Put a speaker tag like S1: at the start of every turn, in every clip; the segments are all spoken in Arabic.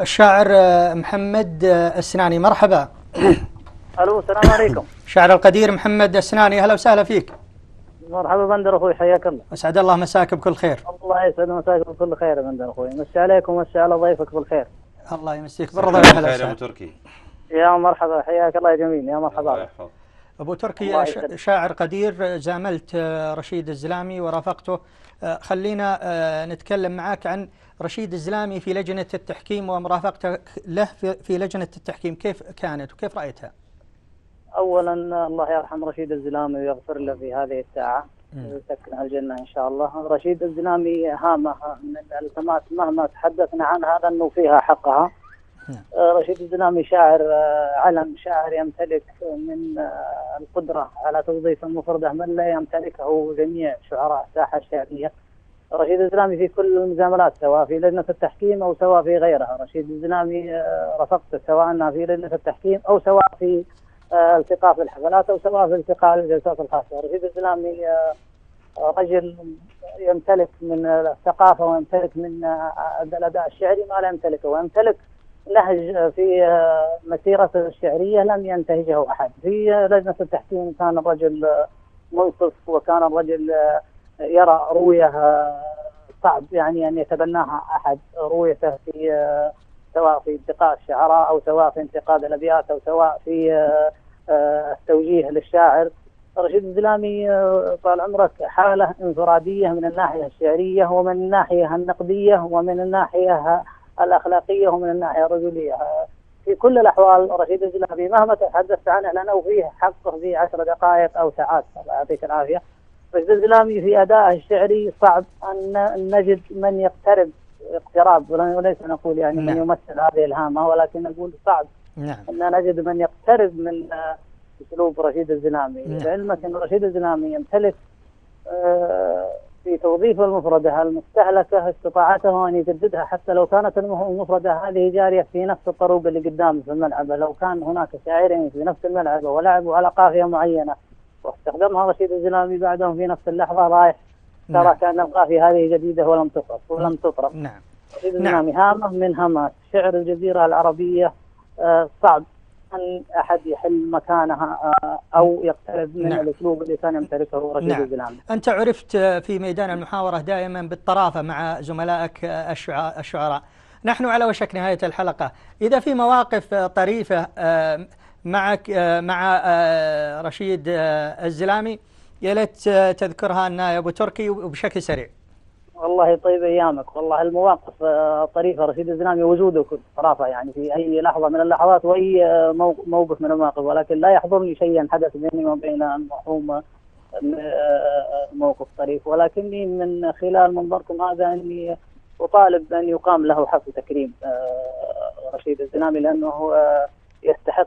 S1: الشاعر محمد السناني. مرحبا.
S2: ألو السلام عليكم.
S1: شاعر القدير محمد السناني أهلا وسهلا فيك.
S2: مرحبا بندر أخوي حياك الله.
S1: أسعد الله مساك بكل خير.
S2: الله يسعد مساك بكل خير يا بندر أخوي. مسي عليكم ومسي على ضيفك بالخير.
S1: الله يمسيك بالرضا والهلا
S3: خير يا
S1: أبو.
S3: تركي.
S2: يا مرحبا حياك الله يا جميل. يا
S3: الله
S2: مرحبا
S3: يحفظك.
S1: أبو
S2: الله
S1: تركي. شاعر قدير زاملت آه، رشيد الزلامي ورافقته. آه، خلينا آه، نتكلم معك عن رشيد الزلامي في لجنة التحكيم ومرافقتك له في لجنة التحكيم كيف كانت وكيف رأيتها؟
S2: اولا الله يرحم رشيد الزلامي ويغفر له في هذه الساعة
S1: مم.
S2: ويسكنها الجنة إن شاء الله رشيد الزلامي هامه من الالتماس مهما تحدثنا عنها لأنه فيها حقها
S1: نعم.
S2: آه، رشيد الزلامي شاعر آه، علم شاعر يمتلك من آه، القدرة على توظيف المفردة من لا يمتلكه جميع شعراء الساحة الشعرية رشيد الزلامي في كل المزاملات سواء في لجنة التحكيم أو سواء في غيرها. رشيد الزلامي آه، رفقته سواء في لجنة التحكيم أو سواء في آه، التقاء في الحفلات أو سواء في التقاء الجلسات الخاصة. رشيد الزلامي آه، رجل يمتلك من الثقافة ويمتلك من الأداء الشعري ما لا يمتلكه ويمتلك نهج في مسيرته الشعرية لم ينتهجه أحد. في لجنة التحكيم كان الرجل منصف وكان الرجل يرى رؤية آه، صعب يعني أن يتبناها أحد رؤيته في آه، سواء في انتقاء الشعراء أو سواء في انتقاد الأبيات أو سواء في آه، آه، التوجيه للشاعر. رشيد الزلامي طال عمرك حالة انفرادية من الناحية الشعرية ومن الناحية النقدية ومن الناحية الأخلاقية ومن الناحية الرجولية. آه، في كل الأحوال رشيد الزلامي مهما تحدثت عنه لأنه فيه حقه في عشر دقائق أو ساعات. الله يعطيك العافية. رشيد الزلامي في ادائه الشعري صعب أن نجد من يقترب اقتراب وليس نقول يعني من
S1: نعم.
S2: يمثل هذه الهامة ولكن نقول صعب
S1: نعم
S2: أن نجد من يقترب من أسلوب رشيد الزلامي
S1: نعم.
S2: لعلمك ان رشيد الزلامي يمتلك آه، في توظيف المفردة المستهلكة استطاعته أن يجددها حتى لو كانت الم- المفردة هذه جارية في نفس الطروق اللي قدام في الملعب لو كان هناك شاعرين في نفس الملعب ولعبوا على قافية معينة واستخدمها رشيد الزلامي بعدهم في نفس اللحظة رايح ترى
S1: نعم.
S2: كأن القافية هذه جديدة ولم تصرف ولم
S1: نعم
S2: رشيد
S1: نعم.
S2: الزلامي هامة من هامات شعر الجزيرة العربية آه، صعب أن أحد يحل مكانها آه، أو يقترب من
S1: نعم.
S2: الأسلوب اللي كان يمتلكه رشيد
S1: نعم.
S2: الزلامي
S1: أنت عرفت في ميدان المحاورة دائما بالطرافة مع زملائك الشعراء الشعراء. نحن على وشك نهاية الحلقة إذا في مواقف طريفة آه، آه، مع آه، رشيد آه، الزلامي. يا ليت تذكرها لنا يا أبو تركي وبشكل سريع.
S2: والله طيب أيامك. والله المواقف طريفة رشيد الزلامي وجوده كنت صراحة يعني في أي لحظة من اللحظات مو- موقف من المواقف. ولكن لا يحضرني شيئا حدث بيني وبين المرحوم موقف طريف. ولكني من خلال منظركم هذا أني أطالب أن يقام له حفل تكريم رشيد الزلامي لأنه آه، يستحق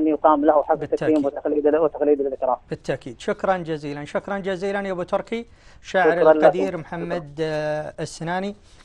S2: أن يقام له حفل. تكريم وتخليد وتخليد الإكرام.
S1: بالتأكيد. شكرا جزيلا. شكرا جزيلا يا أبو تركي. شاعر. القدير محمد آه، السناني.